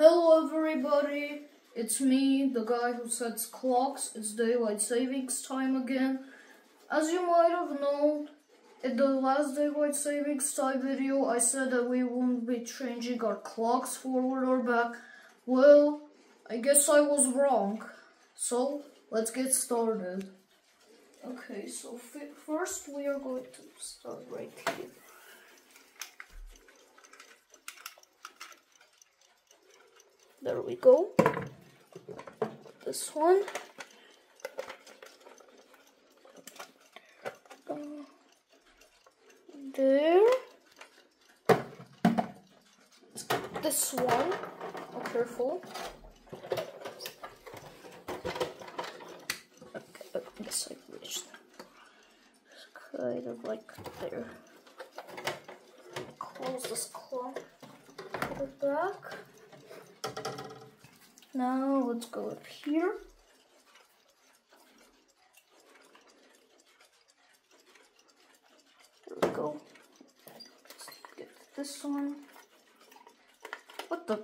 Hello everybody, it's me, the guy who sets clocks. It's daylight savings time again. As you might have known, in the last daylight savings time video, I said that we won't be changing our clocks forward or back. Well, I guess I was wrong. So, let's get started. Okay, so first we are going to start right here. There we go. This one. There. This one. Oh, careful. Okay, this I reached. Kind of like there. Close this claw. Put it back. Now let's go up here. There we go. Let's get this one. What the?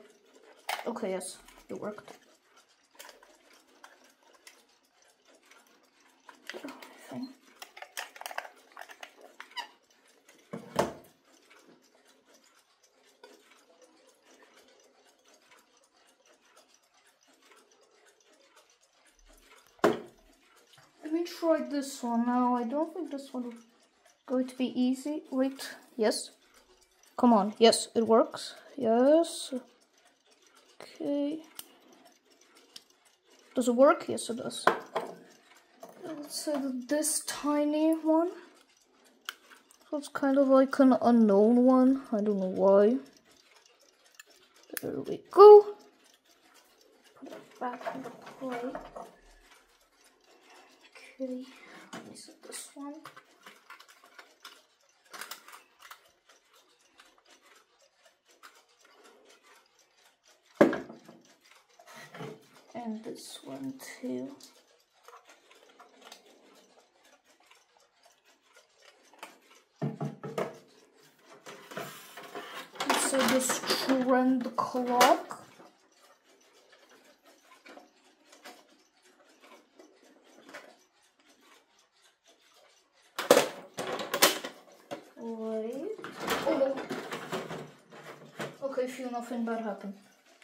Okay, yes, it worked. Try this one now. I don't think this one is going to be easy. Wait, yes. Come on, yes, it works. Yes. Okay. Does it work? Yes, it does. Let's say this tiny one. So it's kind of like an unknown one. I don't know why. There we go. Put it back in the plate. Let me set this one. And this one too. So this trend clock nothing bad happen.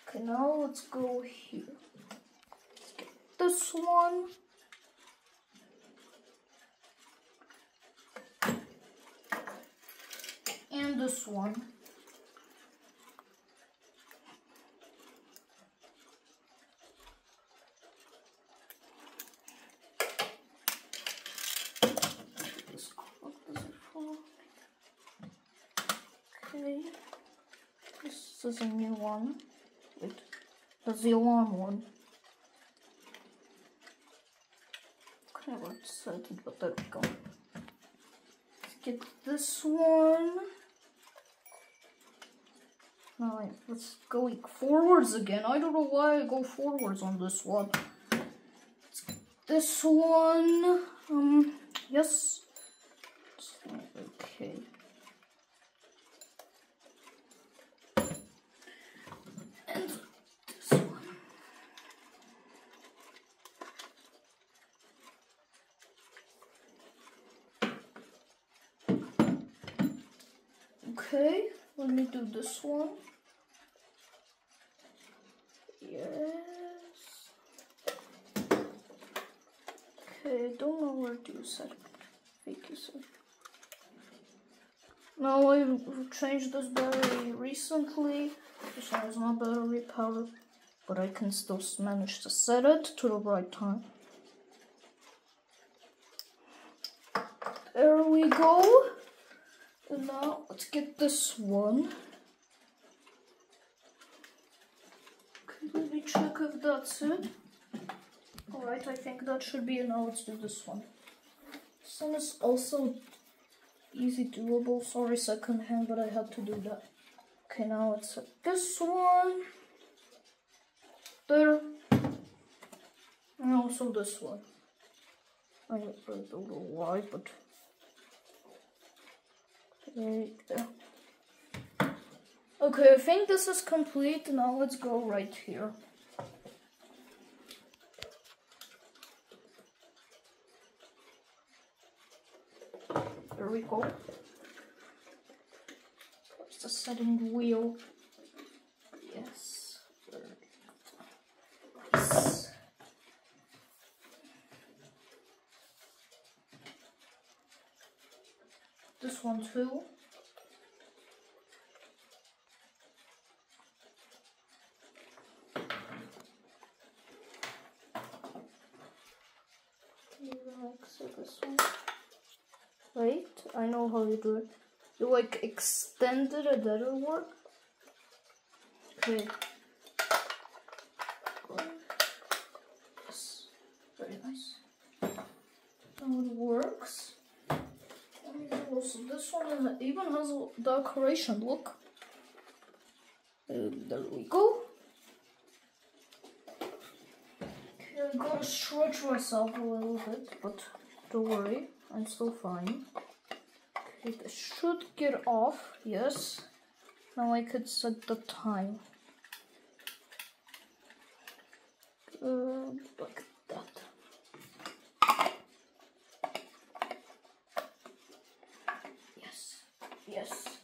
Okay, now let's go here. Let's get this one. And this one. Okay. This is a new one. Wait, that's the alarm one. Let's set it, but there we go. Let's get this one. Now let's go forwards again. I don't know why I go forwards on this one. this one. Um, yes. Okay. Okay, let me do this one. Yes. Okay, don't know where to set fake set. Now I changed this battery recently. One is not battery powered, but I can still manage to set it to the right time. There we go. Now let's get this one. Okay, let me check if that's it. Alright, I think that should be it. Now let's do this one. This one is also easy doable. Sorry, second hand, but I had to do that. Okay, now let's set this one. There. And also this one. I don't know why, but Okay, I think this is complete. Now let's go right here. There we go. Where's the setting wheel? Yes. Yes. One too. Wait, I know how you do it. You like extend it it'll work. Okay. Yes. Very nice. Now it works. Also, this one is, even has a decoration. Look. Um, there we go. Okay, I gotta stretch myself a little bit, but don't worry, I'm still fine. Okay, this should get off. Yes. Now I could set the time. Uh, like that. Yes. Yes.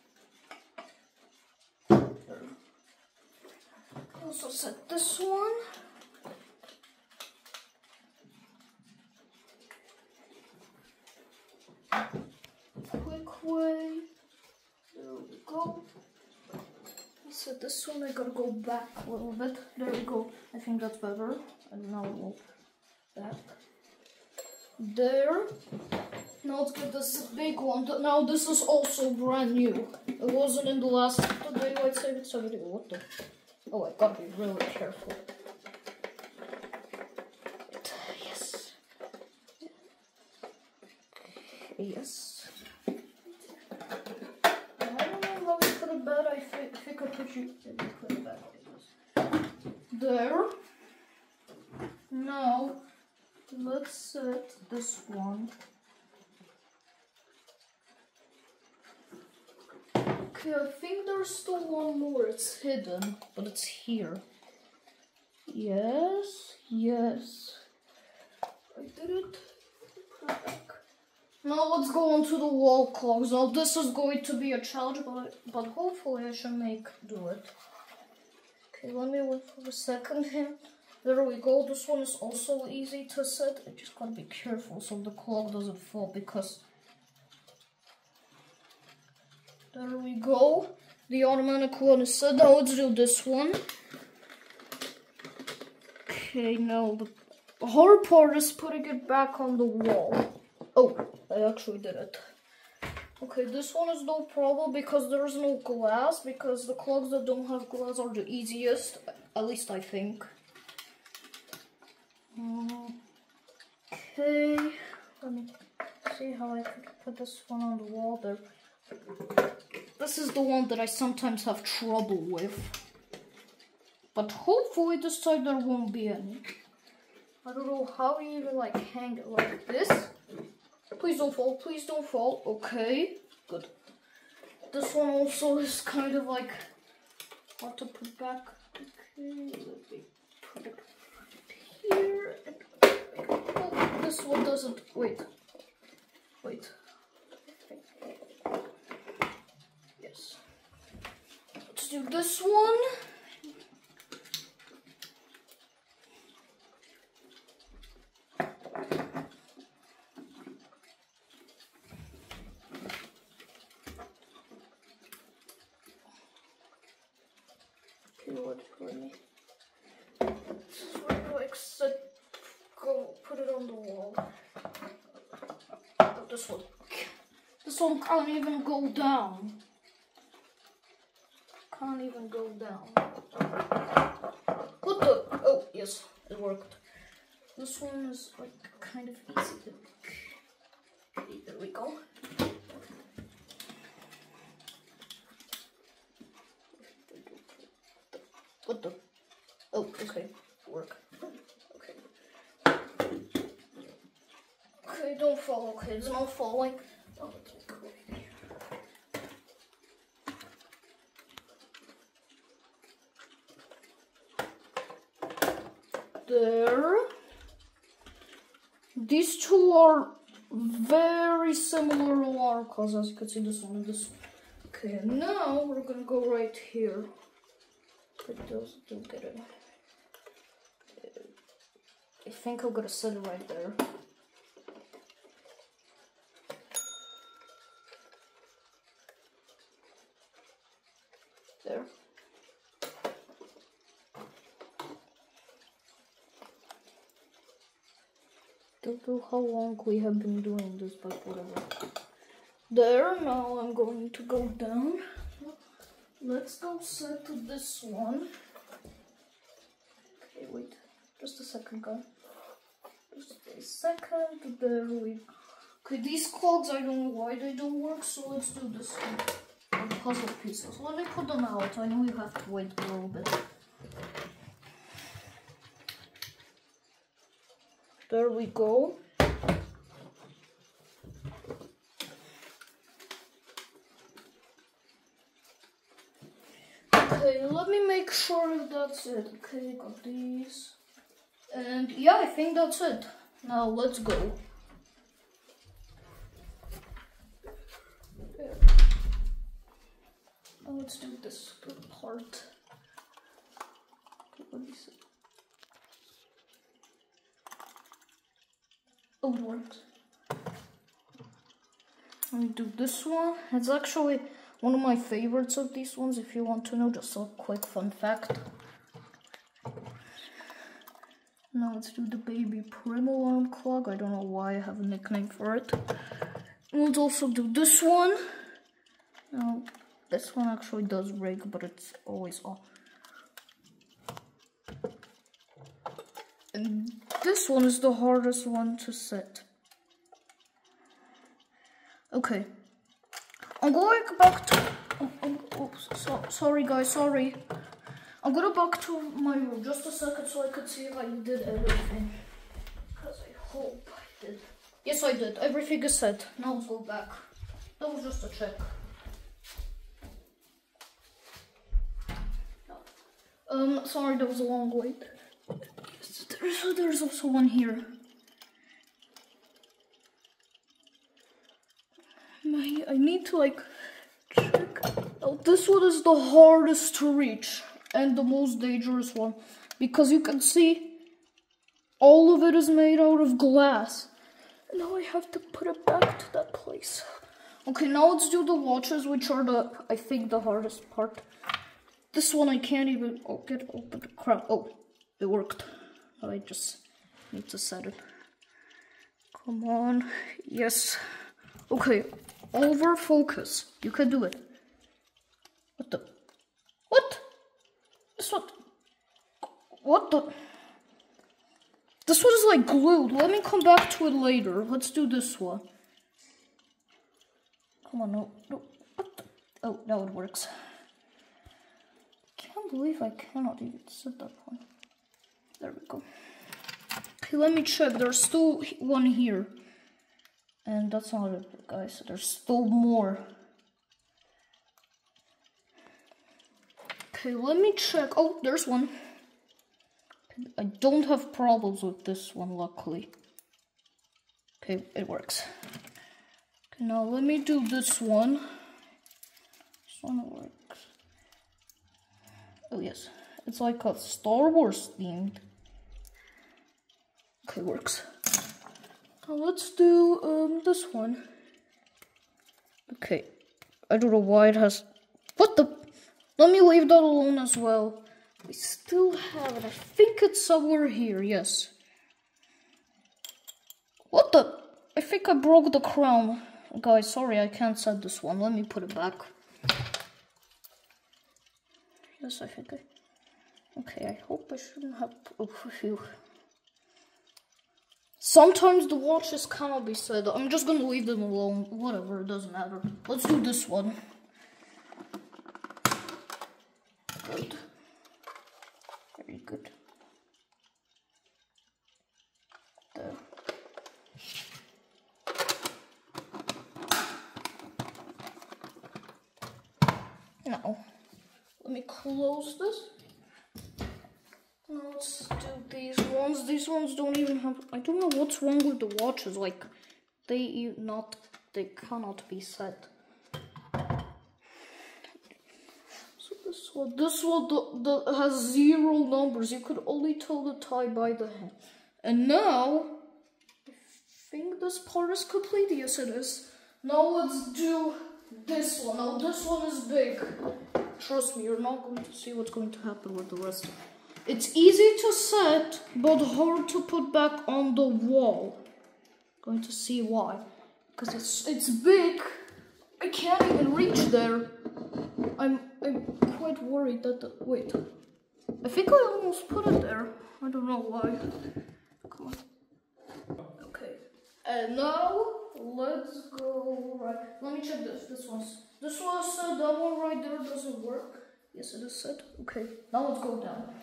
Also set this one. Quick way. There we go. So this one I gotta go back a little bit. There we go. I think that's better. And now we'll back. There. Now let's get this big one. Now this is also brand new. It wasn't in the last daylight savings video. What the? Oh, I gotta be really careful. Yes. Yes. I don't know it back. I thi- think I put you. There. Now, let's set this one. Okay, I think there's still one more. It's hidden, but it's here. Yes, yes. I did it. Now let's go on to the wall clocks. Now this is going to be a challenge, but but hopefully I should make do it. Okay, let me wait for a second here. There we go. This one is also easy to set. I just gotta be careful so the clock doesn't fall because there we go. The automatic one is set. Now let's do this one. Okay, now the hard part is putting it back on the wall. Oh, I actually did it. Okay, this one is no problem because there is no glass, because the clocks that don't have glass are the easiest, at least I think. Okay, let me see how I could put this one on the wall there. This is the one that I sometimes have trouble with. But hopefully this time there won't be any. I don't know how you even like hang it like this. Please don't fall, please don't fall. Okay, good. This one also is kind of like hard to put back. Okay, let me put it here. And, oh, this one doesn't. Wait. Wait. Yes. Let's do this one. Okay, what for me? This is where you like sit, go put it on the wall. Oh, this one. This one can't even go down. Even go down. What the? Oh, yes, it worked. This one is like kind of easy to. Okay, there we go. What the? Oh, okay. Work. Okay. Okay, don't fall. Okay, it's not falling. Oh, it's okay. there. These two are very similar alarm as you can see this one and this one. Okay, now we're gonna go right here. But those do get it. I think I'm gonna set it right. There. Don't know how long we have been doing this, but whatever. There, now I'm going to go down. Let's go set to this one. Okay, wait. Just a second, guys. Just a second. There we Okay, these clogs, I don't know why they don't work, so let's do this one. puzzle pieces. Let me put them out. I know you have to wait a little bit. There we go. Okay, let me make sure that's it. Okay, got these. And yeah, I think that's it. Now let's go. Let's do this part. Oh, it works. Let me do this one. It's actually one of my favorites of these ones, if you want to know, just a quick fun fact. Now let's do the baby prim alarm clock. I don't know why I have a nickname for it. Let's also do this one. Now, this one actually does rig, but it's always off. And this one is the hardest one to set. Okay, I'm going back to. Oh, oh, so, sorry, guys, sorry. I'm going back to my room just a second so I could see if I did everything. Because I hope I did. Yes, I did. Everything is set. Now let's go back. That was just a check. Um, sorry, there was a long wait. There's, there's also one here. My, I need to like check. Oh, this one is the hardest to reach and the most dangerous one because you can see all of it is made out of glass. Now I have to put it back to that place. Okay, now let's do the watches, which are the, I think, the hardest part. This one I can't even oh, get open. Crap. Oh, it worked. Now I just need to set it. Come on. Yes. Okay, over focus. You can do it. What the? What? This one. What the? This one is like glued. Let me come back to it later. Let's do this one. Come on, no, no. Oh, now it works. I Can't believe I cannot even set that one. There we go. Okay, let me check. There's still one here. And that's not it, guys. There's still more. Okay, let me check. Oh, there's one. I don't have problems with this one, luckily. Okay, it works. Okay, now let me do this one. This one works. Oh, yes. It's like a Star Wars themed. Okay, works. Now let's do um this one. Okay. I don't know why it has what the let me leave that alone as well. We still have it. I think it's somewhere here, yes. What the I think I broke the crown. Guys, sorry I can't set this one. Let me put it back. Yes, I think I Okay, I hope I shouldn't have oh phew. Sometimes the watches cannot be set. I'm just gonna leave them alone. Whatever, it doesn't matter. Let's do this one. Good. Very good. There. Now, let me close this. Now let's do these ones. These ones don't even have. I don't know what's wrong with the watches. Like, they not. They cannot be set. So this one, this one the, the, has zero numbers. You could only tell the tie by the hand. And now, I think this part is complete. Yes, it is. Now let's do this one. Now this one is big. Trust me, you're not going to see what's going to happen with the rest. It's easy to set, but hard to put back on the wall. Going to see why. Because it's it's big. I can't even reach there. I'm I'm quite worried that the, wait. I think I almost put it there. I don't know why. Come on. Okay. And now let's go right. Let me check this. This one's this one said uh, that one right there doesn't work. Yes, it is set. Okay. Now let's go down.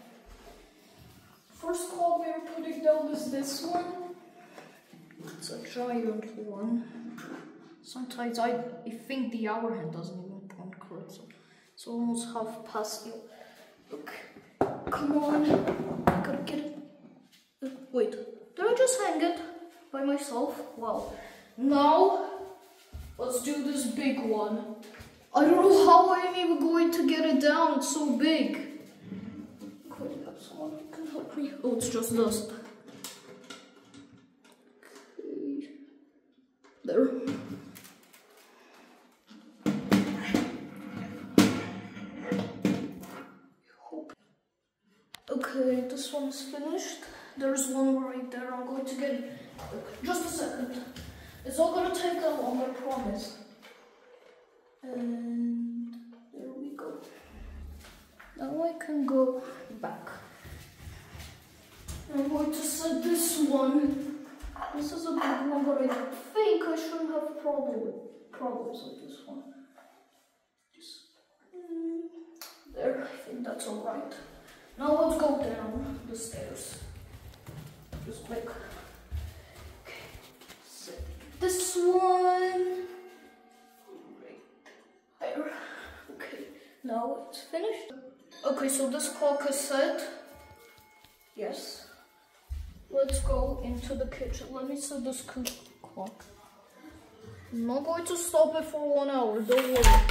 First call we are putting down is this one. It's a giant one. Sometimes I, I think the hour hand doesn't even point correct, so it's almost half past you. Look, come on, I gotta get it. Uh, wait, did I just hang it by myself? Wow. Now, let's do this big one. I don't know how I'm even going to get it down, it's so big. Who can help me? Now let's go down the stairs. Just quick. Okay. This one. Right there. Okay. Now it's finished. Okay, so this clock is set. Yes. Let's go into the kitchen. Let me set this clock. I'm not going to stop it for one hour, don't worry.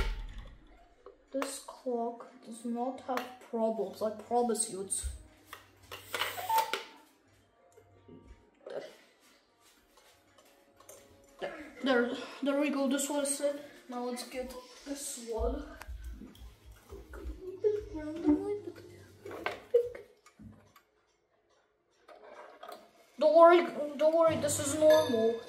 This clock does not have problems, I promise you. It's there. There, there we go. This one is set. Now let's get this one. Don't worry, don't worry, this is normal.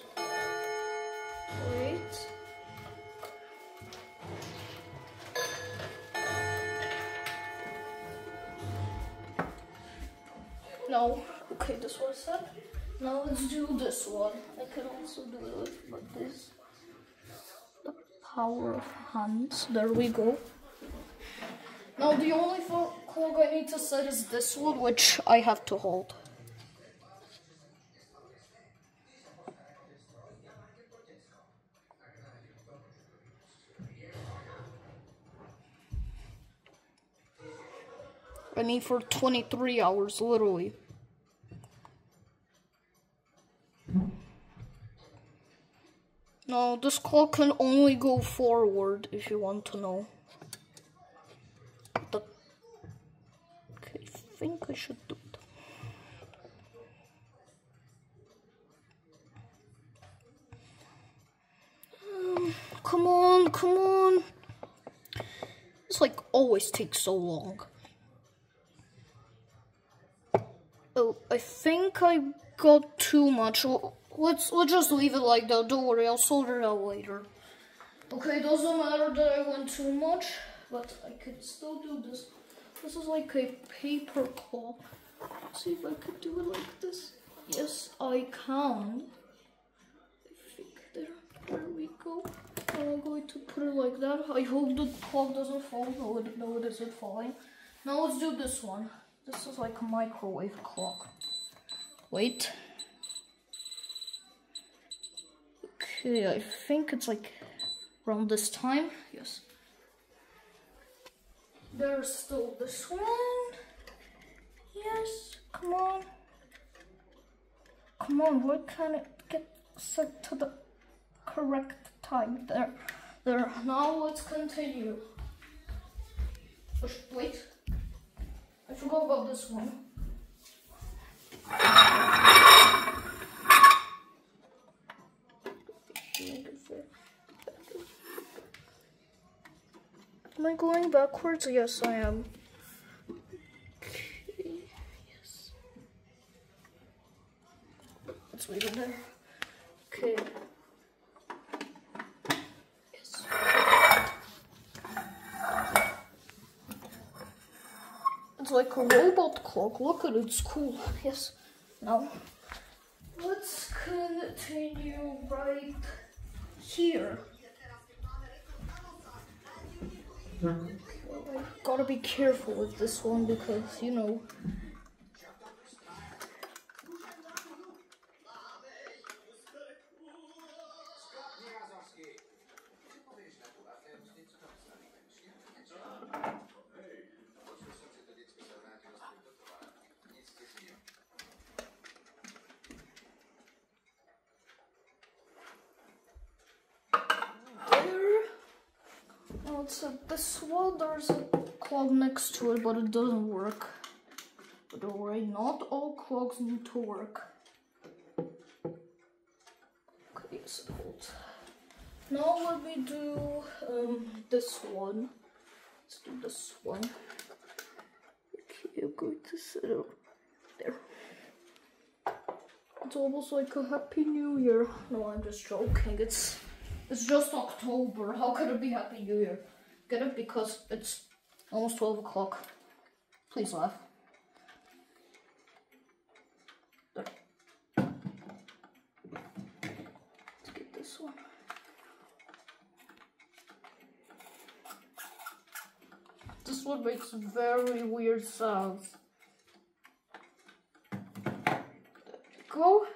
No, okay, this one's set. Now let's do this one. I can also do it like this. The power of hands. There we go. Now the only clock I need to set is this one, which I have to hold. I mean, for 23 hours, literally. No, this clock can only go forward if you want to know. The okay, I think I should do it. Um, come on, come on. This like always takes so long. Oh, I think I got too much. Let's let's just leave it like that. Don't worry, I'll sort it out later. Okay, doesn't matter that I went too much, but I could still do this. This is like a paper clock. Let's see if I could do it like this. Yes, I can. I think there, there we go. I'm going to put it like that. I hope the clock doesn't fall. No, it, no, it isn't falling. Now let's do this one. This is like a microwave clock. Wait. Okay, I think it's like around this time. Yes. There's still this one. Yes. Come on, Come on, why can't it get set to the correct time? There, there. Now let's continue. Wait, I forgot about this one. Am I going backwards? Yes, I am. Okay, yes. Let's leave it there. Okay. Yes. It's like a robot clock. Look at it, it's cool. Yes. Now, let's continue right here. Gotta be careful with this one because, you know. A, this one, there's a clog next to it, but it doesn't work. But don't worry, not all clogs need to work. Okay, yes, it holds. Now let me do um, this one. Let's do this one. Okay, I'm going to set it there. It's almost like a Happy New Year. No, I'm just joking. It's it's just October. How could it be Happy New Year? Get it? Because it's almost 12 o'clock. Please laugh. Let's get this one. This one makes very weird sounds. Go.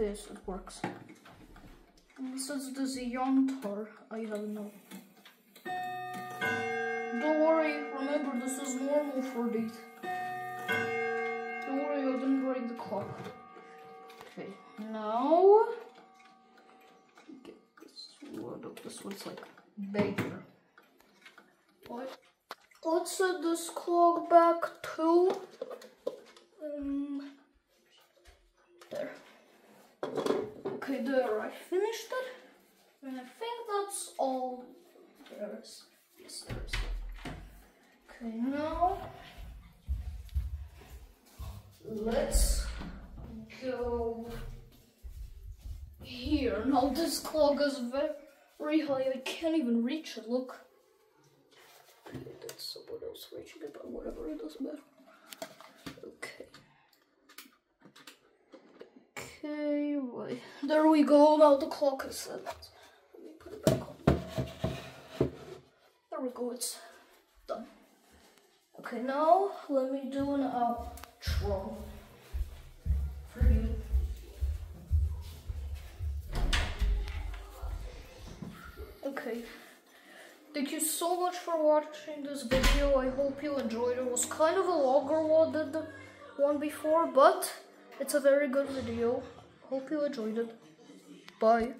Yes, it works. Since this is a young tar, I have no. Don't worry, remember this is normal for these. Don't worry, I didn't break the clock. Okay, now get this one. Oh, this one's like bigger. What? Let's set this clock back to um there. Okay, there, I finished it. And I think that's all there is. Yes, there is. Okay, now let's go here. Now this clock is very high. I can't even reach it. Look. That's someone else reaching it, but whatever, it doesn't matter. Okay. Okay. There we go. Now the clock is set. Let me put it back on. There we go. It's done. Okay, now let me do an outro for you. Okay. Thank you so much for watching this video. I hope you enjoyed it. It was kind of a longer one than the one before, but it's a very good video. Hope you enjoyed it. Bye.